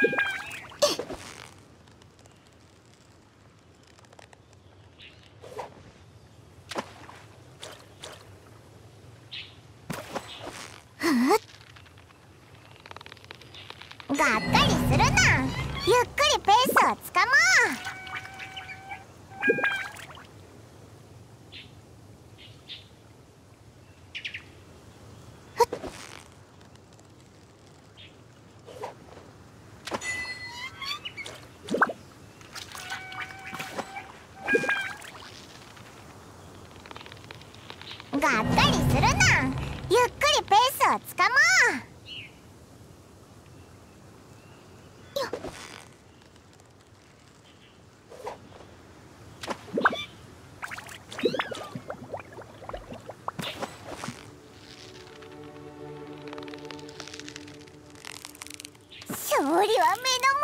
がっかりするなゆっくりペースをつかもうがっかりするな。ゆっ。くりペースをつかもう勝利は目の